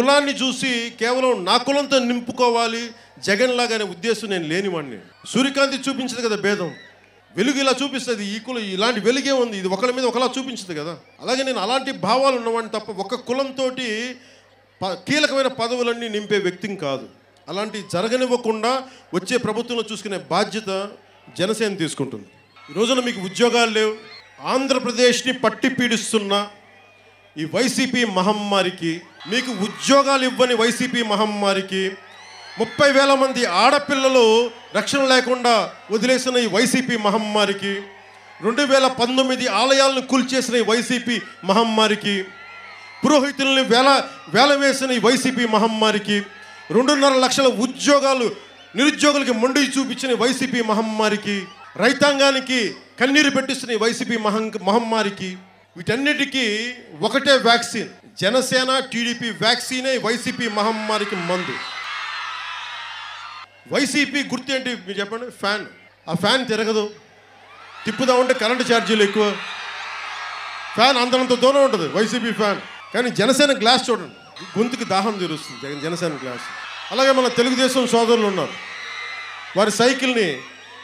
కులాన్ని చూసి కేవలం నా కులంతో నింపుకోవాలి జగన్ లాగానే ఉద్దేశం నేను లేనివాడిని సూర్యకాంతి చూపించదు కదా భేదం. వెలుగు ఇలా చూపిస్తుంది ఈ కులం ఇలాంటి వెలుగే ఉంది. ఇది ఒకళ్ళ మీద ఒకలా చూపించదు కదా. అలాగే నేను అలాంటి భావాలు ఉన్నవాడిని తప్ప ఒక కులంతో కీలకమైన పదవులన్నీ నింపే వ్యక్తిని కాదు. అలాంటి జరగనివ్వకుండా వచ్చే ప్రభుత్వంలో చూసుకునే బాధ్యత జనసేన తీసుకుంటుంది. ఈ రోజున మీకు ఉద్యోగాలు లేవు. ఆంధ్రప్రదేశ్ని పట్టి పీడిస్తున్న ఈ వైసీపీ మహమ్మారికి మీకు ఉద్యోగాలు ఇవ్వని వైసీపీ మహమ్మారికి ముప్పై వేల మంది ఆడపిల్లలు రక్షణ లేకుండా వదిలేసిన ఈ వైసీపీ మహమ్మారికి రెండు వేల పంతొమ్మిది ఆలయాలను కూల్చేసిన ఈ వైసీపీ మహమ్మారికి పురోహితుల్ని వేల వేల వేసిన ఈ వైసీపీ మహమ్మారికి రెండున్నర లక్షల ఉద్యోగాలు నిరుద్యోగులకి మొండి చూపించిన వైసీపీ మహమ్మారికి రైతాంగానికి కన్నీరు పెట్టిస్తున్న వైసీపీ మహం మహమ్మారికి వీటన్నిటికీ ఒకటే వ్యాక్సిన్. జనసేన టీడీపీ వ్యాక్సినే వైసీపీ మహమ్మారికి మందు. వైసీపీ గుర్తు ఏంటి మీరు చెప్పండి? ఫ్యాన్. ఆ ఫ్యాన్ తిరగదు. తిప్పుదామంటే కరెంటు ఛార్జీలు ఎక్కువ. ఫ్యాన్ అంతంత దూరం ఉంటుంది వైసీపీ ఫ్యాన్. కానీ జనసేన గ్లాస్ చూడండి. గొంతుకి దాహం తీరుస్తుంది జగన్ జనసేన గ్లాస్. అలాగే మన తెలుగుదేశం సోదరులు ఉన్నారు. వారి సైకిల్ని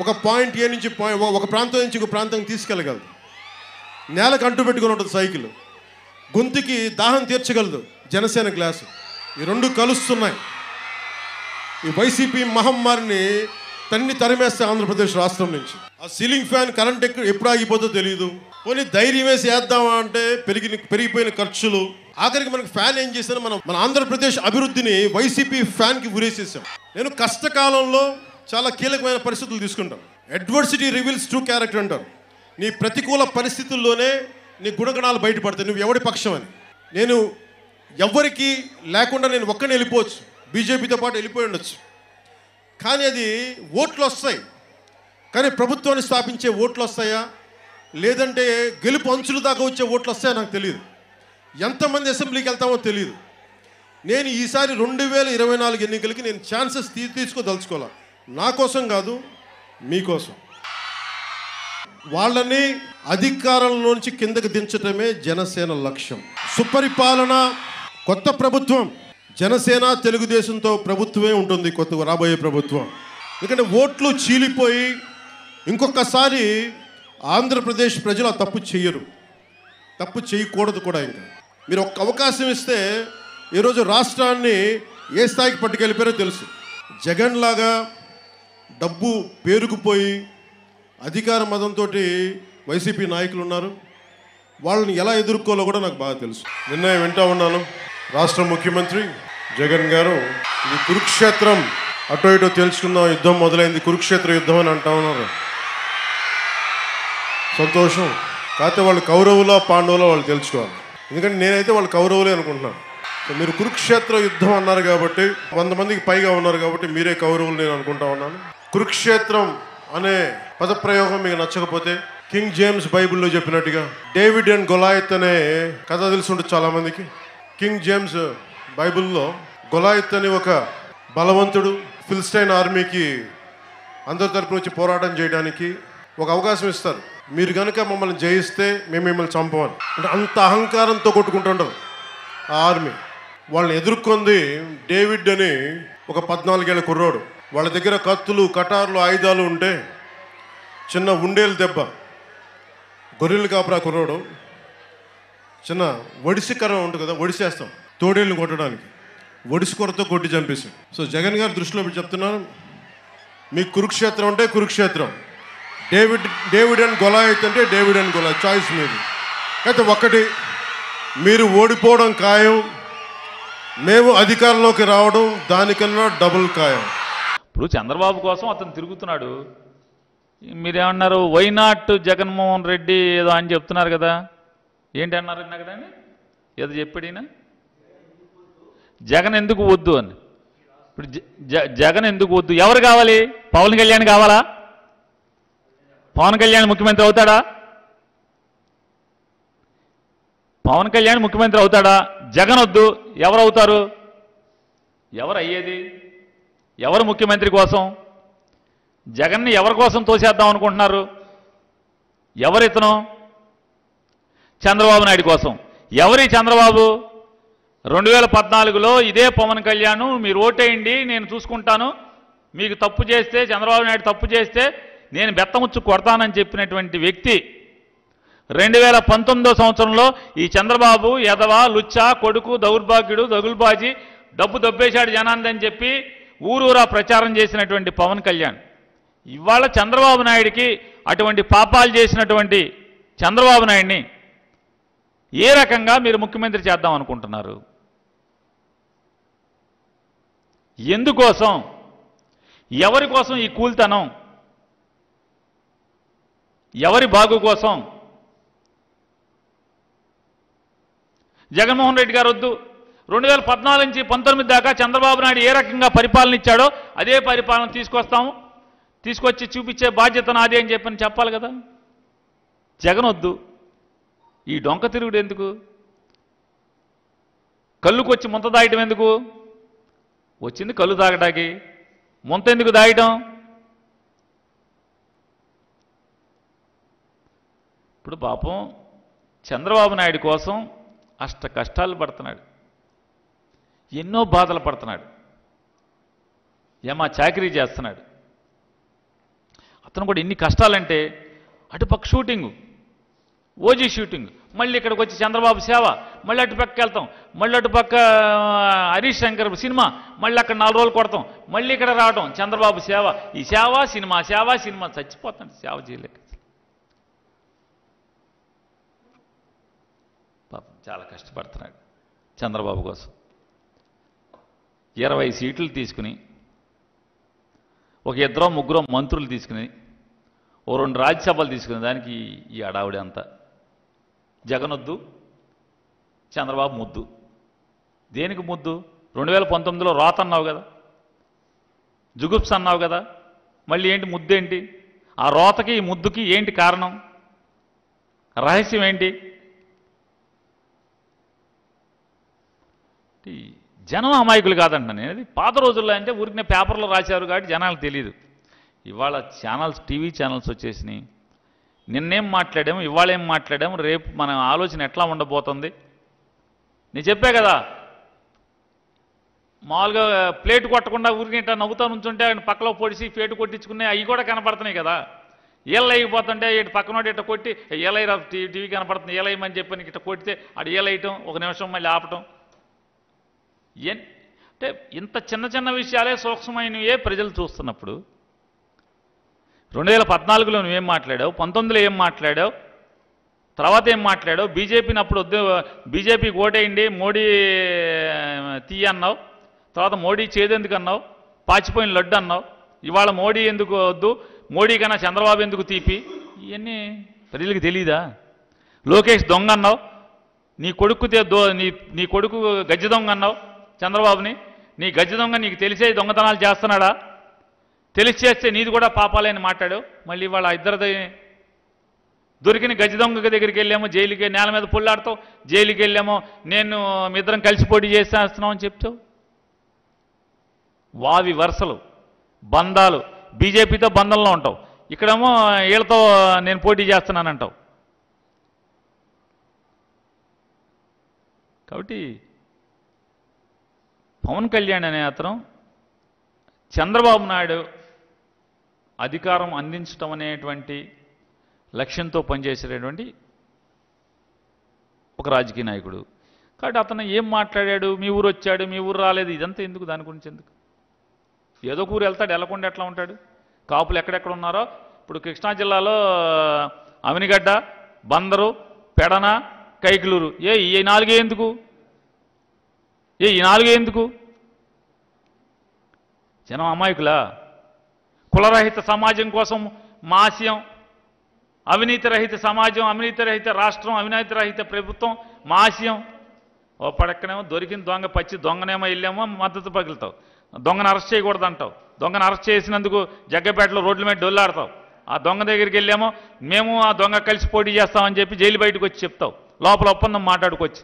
ఒక పాయింట్ ఏ నుంచి పాయింట్ ఒక ప్రాంతం నుంచి ఒక ప్రాంతం తీసుకెళ్ళగలదు నేలకు అంటు పెట్టుకుని ఉంటుంది సైకిల్. గొంతుకి దాహం తీర్చగలదు. జనసేన గ్లాసు. ఈ రెండు కలుస్తున్నాయి. ఈ వైసీపీ మహమ్మారిని తన్ని తరిమేస్తే ఆంధ్రప్రదేశ్ రాష్ట్రం నుంచి. ఆ సీలింగ్ ఫ్యాన్ కరెంట్ ఎక్కడ ఎప్పుడు ఆగిపోతుందో తెలియదు పోనీ ధైర్యం వేసి వేద్దామా అంటే పెరిగిన పెరిగిపోయిన ఖర్చులు. ఆఖరికి మనకి ఫ్యాన్ ఏం చేశాను మనం మన ఆంధ్రప్రదేశ్ అభివృద్ధిని వైసీపీ ఫ్యాన్కి ఉరేసేసాం నేను కష్టకాలంలో చాలా కీలకమైన పరిస్థితులు తీసుకుంటాం అడ్వర్సిటీ రివీల్స్ ట్రూ క్యారెక్టర్ అంటారు. నీ ప్రతికూల పరిస్థితుల్లోనే నీ గుణగణాలు బయటపడతాయి. నువ్వు ఎవడి పక్షం అని నేను ఎవ్వరికి లేకుండా నేను ఒక్కనే వెళ్ళిపోవచ్చు. బీజేపీతో పాటు వెళ్ళిపోయి ఉండొచ్చు. కానీ అది ఓట్లు వస్తాయి. కానీ ప్రభుత్వాన్ని స్థాపించే ఓట్లు వస్తాయా? లేదంటే గెలుపు అంచుల దాకా వచ్చే ఓట్లు వస్తాయో నాకు తెలియదు. ఎంతమంది అసెంబ్లీకి వెళ్తామో తెలియదు. నేను ఈసారి రెండు వేల ఇరవై నాలుగు ఎన్నికలకి నేను ఛాన్సెస్ తీ తీసుకోదలుచుకోవాలి నా కోసం కాదు మీకోసం వాళ్ళని అధికారంలోంచి కిందకు దించటమే జనసేన లక్ష్యం. సుపరిపాలన కొత్త ప్రభుత్వం. జనసేన తెలుగుదేశంతో ప్రభుత్వమే ఉంటుంది కొత్త రాబోయే ప్రభుత్వం. ఎందుకంటే ఓట్లు చీలిపోయి ఇంకొకసారి ఆంధ్రప్రదేశ్ ప్రజలు ఆ తప్పు చేయరు తప్పు చేయకూడదు కూడా ఇంకా. మీరు ఒక్క అవకాశం ఇస్తే ఈరోజు రాష్ట్రాన్ని ఏ స్థాయికి పట్టుకెళ్ళిపోయారో తెలుసు. జగన్ లాగా డబ్బు పేరుకుపోయి అధికార మతంతో వైసీపీ నాయకులు ఉన్నారు. వాళ్ళని ఎలా ఎదుర్కోవాలో కూడా నాకు బాగా తెలుసు. నిన్న వింటా ఉన్నాను. రాష్ట్ర ముఖ్యమంత్రి జగన్ గారు ఇది కురుక్షేత్రం. అటో ఇటో తెలుసుకుందాం యుద్ధం మొదలైంది. కురుక్షేత్ర యుద్ధం అని అంటా ఉన్నారు. సంతోషం. కాకపోతే వాళ్ళు కౌరవులో పాండవులో వాళ్ళు తెలుసుకోవాలి ఎందుకంటే నేనైతే వాళ్ళు కౌరవులే అనుకుంటున్నాను మీరు కురుక్షేత్ర యుద్ధం అన్నారు కాబట్టి వంద మందికి పైగా ఉన్నారు కాబట్టి మీరే కౌరవులు నేను అనుకుంటా ఉన్నాను. కురుక్షేత్రం అనే పదప్రయోగం మీకు నచ్చకపోతే కింగ్ జేమ్స్ బైబిల్లో చెప్పినట్టుగా డేవిడ్ అండ్ గొలాయత్ అనే కథ తెలిసి ఉండదు చాలామందికి. కింగ్ జేమ్స్ బైబిల్లో గొలాయత్ అని ఒక బలవంతుడు ఫిల్స్టైన్ ఆర్మీకి అందరి తరపు నుంచి పోరాటం చేయడానికి ఒక అవకాశం ఇస్తారు. మీరు కనుక మమ్మల్ని జయిస్తే మేము మిమ్మల్ని చంపమని. అంటే అంత అహంకారంతో కొట్టుకుంటుంటారు ఆ ఆర్మీ. వాళ్ళని ఎదుర్కొంది డేవిడ్ అని ఒక పద్నాలుగేళ్ళ కుర్రోడు. వాళ్ళ దగ్గర కత్తులు కటార్లు ఆయుధాలు ఉంటే చిన్న ఉండేలు దెబ్బ. గొర్రెలు కాపురా కుర్రోడు చిన్న ఒడిసి కర్ర ఉంటుంది కదా ఒడిసేస్తాం తోడేళ్ళని కొట్టడానికి. ఒడిసి కొరతో కొట్టి చంపేసాం సో జగన్ గారి దృష్టిలో చెప్తున్నాను మీకు కురుక్షేత్రం అంటే కురుక్షేత్రం. డేవిడ్ డేవిడ్ అండ్ గొలాయిత్ అంటే డేవిడ్ అండ్ గొలా చాయిస్ మీది. అయితే ఒక్కటి మీరు ఓడిపోవడం ఖాయం మేము అధికారంలోకి రావడం దానికన్నా డబుల్ ఖాయం. ఇప్పుడు చంద్రబాబు కోసం అతను తిరుగుతున్నాడు. మీరేమన్నారు వైనాట్ జగన్మోహన్ రెడ్డి ఏదో అని చెప్తున్నారు కదా? ఏంటి అన్నారు ఇందాక దాన్ని? ఏదో చెప్పాడు జగన్ ఎందుకు వద్దు అని. ఇప్పుడు జగన్ ఎందుకు వద్దు? ఎవరు కావాలి? పవన్ కళ్యాణ్ కావాలా? పవన్ కళ్యాణ్ ముఖ్యమంత్రి అవుతాడా? పవన్ కళ్యాణ్ ముఖ్యమంత్రి అవుతాడా? జగన్ వద్దు. ఎవరు అవుతారు? ఎవరు అయ్యేది? ఎవరు ముఖ్యమంత్రి కోసం? జగన్ని ఎవరి కోసం తోసేద్దాం అనుకుంటున్నారు? ఎవరితను? చంద్రబాబు నాయుడు కోసం. ఎవరి చంద్రబాబు? రెండు వేల పద్నాలుగులో ఇదే పవన్ కళ్యాణ్ మీరు ఓటేయండి నేను చూసుకుంటాను. మీకు తప్పు చేస్తే చంద్రబాబు నాయుడు తప్పు చేస్తే నేను బెత్తముచ్చు కొడతానని చెప్పినటువంటి వ్యక్తి రెండు వేల పంతొమ్మిదో సంవత్సరంలో ఈ చంద్రబాబు ఎదవ లుచ్చా కొడుకు దౌర్భాగ్యుడు దగుల్బాజీ డబ్బు దబ్బేశాడు జనాందని చెప్పి ఊరూరా ప్రచారం చేసినటువంటి పవన్ కళ్యాణ్. ఇవాళ చంద్రబాబు నాయుడికి అటువంటి పాపాలు చేసినటువంటి చంద్రబాబు నాయుడిని ఏ రకంగా మీరు ముఖ్యమంత్రి చేద్దాం అనుకుంటున్నారు? ఎందుకోసం? ఎవరి కోసం ఈ కూల్తనం? ఎవరి బాగు కోసం? జగన్మోహన్ రెడ్డి గారు వద్దు. రెండు వేల పద్నాలుగు నుంచి పంతొమ్మిది దాకా చంద్రబాబు నాయుడు ఏ రకంగా పరిపాలన ఇచ్చాడో అదే పరిపాలన తీసుకొస్తాము. తీసుకొచ్చి చూపించే బాధ్యత నాది అని చెప్పని చెప్పాలి కదా. జగన్ వద్దు ఈ డొంక తిరుగుడు ఎందుకు? కళ్ళుకొచ్చి ముంత దాయటం ఎందుకు? వచ్చింది కళ్ళు తాగటానికి. ముంత ఎందుకు దాయటం? ఇప్పుడు పాపం చంద్రబాబు నాయుడు కోసం అష్ట కష్టాలు పడుతున్నాడు. ఎన్నో బాధలు పడుతున్నాడు. ఏమా చాకరీ చేస్తున్నాడు. అతను కూడా ఎన్ని కష్టాలంటే అటుపక్క షూటింగు ఓజీ షూటింగ్ మళ్ళీ ఇక్కడికి వచ్చి చంద్రబాబు సేవ మళ్ళీ అటుపక్కకి వెళ్తాం మళ్ళీ అటుపక్క హరీష్ శంకర్ సినిమా మళ్ళీ అక్కడ నాలుగు రోజులు కొడతాం మళ్ళీ ఇక్కడ రావటం చంద్రబాబు సేవ ఈ సేవ సినిమా సేవ సినిమా చచ్చిపోతాడు సేవ చేయలేక. పాపం చాలా కష్టపడుతున్నాడు చంద్రబాబు కోసం. ఇరవై సీట్లు తీసుకుని ఒక ఇద్దరో ముగ్గురో మంత్రులు తీసుకుని ఓ రెండు రాజ్యసభలు తీసుకునే దానికి ఈ- అడావుడి అంతా. జగనొద్దు చంద్రబాబు ముద్దు. దేనికి ముద్దు? రెండు వేల పంతొమ్మిదిలో రోత అన్నావు కదా జుగుప్స్ అన్నావు కదా మళ్ళీ ఏంటి ముద్దేంటి ఆ రోతకి ఈ ముద్దుకి ఏంటి కారణం? రహస్యం ఏంటి? జనం అమాయకులు కాదంటున్నాను నేను. అది పాత రోజుల్లో అంటే ఊరికినే పేపర్లో రాశారు కాబట్టి జనాలు తెలియదు ఇవాళ ఛానల్స్ టీవీ ఛానల్స్ వచ్చేసినాయి. నిన్నేం మాట్లాడాము ఇవాళ ఏం మాట్లాడాము రేపు మన ఆలోచన ఎట్లా ఉండబోతుంది? నేను చెప్పా కదా మామూలుగా ప్లేట్ కొట్టకుండా ఊరికి ఇట్లా నవ్వుతా నుంచుంటే ఆయన పక్కలో పొడిచి ప్లేట్ కొట్టించుకునే అవి కూడా కనపడుతున్నాయి కదా. ఈళ్ళ అయిపోతుంటే ఇటు పక్కనోడు ఇట్ట కొట్టి ఈలైరా టీవీ కనపడుతుంది ఈలయ్యమని చెప్పి ఇట్ట కొడితే అటు ఈలయ్యటం ఒక నిమిషం మళ్ళీ ఆపటం. అంటే ఇంత చిన్న చిన్న విషయాలే సూక్ష్మమైనవే ప్రజలు చూస్తున్నప్పుడు. రెండు వేల పద్నాలుగులో నువ్వేం మాట్లాడావు? పంతొమ్మిదిలో ఏం మాట్లాడావు? తర్వాత ఏం మాట్లాడావు? బీజేపీని అప్పుడు వద్దు బీజేపీకి ఓటేయండి మోడీ తీ అన్నావు. తర్వాత మోడీ చేదెందుకు అన్నావు? పాచిపోయిన లడ్డు అన్నావు. ఇవాళ మోడీ ఎందుకు వద్దు? మోడీ కన్నా చంద్రబాబు ఎందుకు తీపి? ఇవన్నీ ప్రజలకు తెలీదా? లోకేష్ దొంగ అన్నావు. నీ కొడుకుతే దో నీ నీ కొడుకు గజ్జి దొంగ అన్నావు. చంద్రబాబుని నీ గజ్జి దొంగ నీకు తెలిసే దొంగతనాలు చేస్తున్నాడా? తెలిసి చేస్తే నీది కూడా పాపాలే అని మళ్ళీ వాళ్ళ ఇద్దరిది దొరికిన గజ దొంగ దగ్గరికి వెళ్ళామో జైలుకి నేల మీద పుల్లాడతావు జైలుకి వెళ్ళామో నేను మీ ఇద్దరం కలిసి పోటీ చేసేస్తున్నాం అని చెప్తావు వావి వరుసలు బంధాలు బీజేపీతో బంధంలో ఉంటావు. ఇక్కడేమో వీళ్ళతో నేను పోటీ చేస్తున్నానంటావు. కాబట్టి పవన్ కళ్యాణ్ అనే అతను చంద్రబాబు నాయుడు అధికారం అందించడం అనేటువంటి లక్ష్యంతో పనిచేసేటటువంటి ఒక రాజకీయ నాయకుడు. కాబట్టి అతను ఏం మాట్లాడాడు? మీ ఊరు వచ్చాడు మీ ఊరు రాలేదు. ఇదంతా ఎందుకు? దాని గురించి ఎందుకు? ఏదో ఊరు వెళ్తాడు వెళ్ళకుండా ఎట్లా ఉంటాడు? కాపులు ఎక్కడెక్కడ ఉన్నారో? ఇప్పుడు కృష్ణా జిల్లాలో అవినిగడ్డ బందరు పెడన కైకిలూరు. ఏ ఈ నాలుగే ఎందుకు? ఏ ఈ నాలుగే ఎందుకు? జనం అమాయకులా? కులరహిత సమాజం కోసం మాస్యం అవినీతి రహిత సమాజం అవినీతి రహిత రాష్ట్రం అవినీతి రహిత ప్రభుత్వం మాస్యం. ఓ పడక్కనేమో దొరికిన దొంగ పచ్చి దొంగనేమో వెళ్ళామో మద్దతు పగులుతావు. దొంగను అరెస్ట్ చేయకూడదు అంటావు దొంగను అరెస్ట్ చేసినందుకు జగ్గపేటలో రోడ్ల మీద డొల్లాడతావు. ఆ దొంగ దగ్గరికి వెళ్ళామో మేము ఆ దొంగ కలిసి పోటీ చేస్తామని చెప్పి జైలు బయటకు వచ్చి చెప్తావు. లోపల ఒప్పందం మాట్లాడుకొచ్చి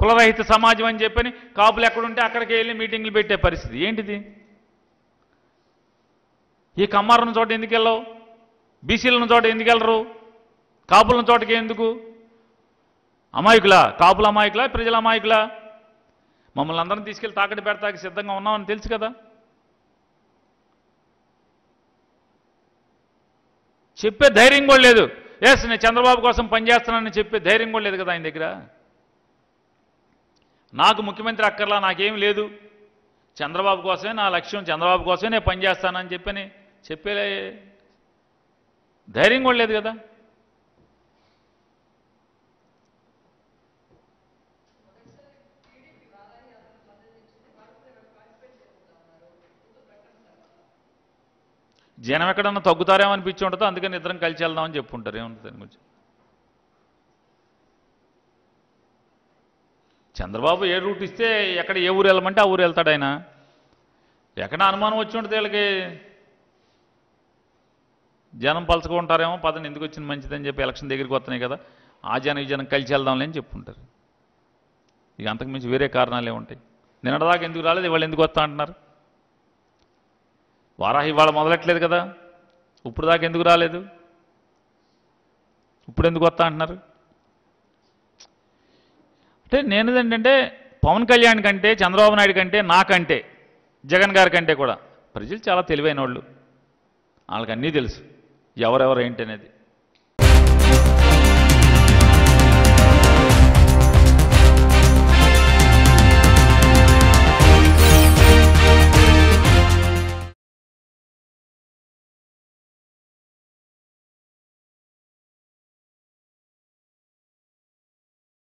కులరహిత సమాజం అని చెప్పని కాపులు ఎక్కడుంటే అక్కడికి వెళ్ళి మీటింగ్లు పెట్టే పరిస్థితి. ఏంటిది? ఈ కమ్మారున్న చోట ఎందుకు వెళ్ళవు? బీసీలను చోట ఎందుకు వెళ్ళరు? కాపులను చోటకి ఎందుకు? అమాయకులా? కాపుల అమాయకులా? ప్రజల అమాయకులా? మమ్మల్ని అందరం తీసుకెళ్ళి తాకట్టు పెడతాకి సిద్ధంగా ఉన్నామని తెలుసు కదా? చెప్పే ధైర్యం కూడా లేదు. ఎస్ నేను చంద్రబాబు కోసం పనిచేస్తున్నానని చెప్పే ధైర్యం కూడా లేదు కదా ఆయన దగ్గర? నాకు ముఖ్యమంత్రి అక్కర్లా నాకేం లేదు. చంద్రబాబు కోసమే నా లక్ష్యం చంద్రబాబు కోసమే నేను పనిచేస్తానని చెప్పని చెప్పే ధైర్యం కూడా లేదు కదా. జనం ఎక్కడన్నా తగ్గుతారేమో అనిపించి అందుకని ఇద్దరం కలిసి వెళ్దామని చెప్పుంటారు. ఏముంటుంది దాని గురించి? చంద్రబాబు ఏ రూట్ ఇస్తే ఎక్కడ ఏ ఊరు వెళ్ళమంటే ఆ ఊరు వెళ్తాడు ఆయన. ఎక్కడ అనుమానం వచ్చి ఉంటుంది వీళ్ళకి? జనం పలుచుకుంటారేమో పదని ఎందుకు వచ్చింది మంచిదని చెప్పి ఎలక్షన్ దగ్గరికి వస్తున్నాయి కదా. ఆ జనం ఈ జనం కలిసి వెళ్దాంలే అని చెప్పుకుంటారు ఇక అంతకు మించి వేరే కారణాలు ఏముంటాయి నిన్నటిదాకా ఎందుకు రాలేదు ఇవాళ ఎందుకు వస్తా అంటున్నారు? వారాహి ఇవాళ మొదలెట్టలేదు కదా. ఇప్పుడు దాకా ఎందుకు రాలేదు? ఇప్పుడు ఎందుకు వస్తా అంటున్నారు? అంటే నేను ఏంటంటే పవన్ కళ్యాణ్ కంటే చంద్రబాబు నాయుడు కంటే నాకంటే జగన్ గారి కంటే కూడా ప్రజలు చాలా తెలివైన వాళ్ళు వాళ్ళకి అన్నీ తెలుసు ఎవరెవరు ఏంటి అనేది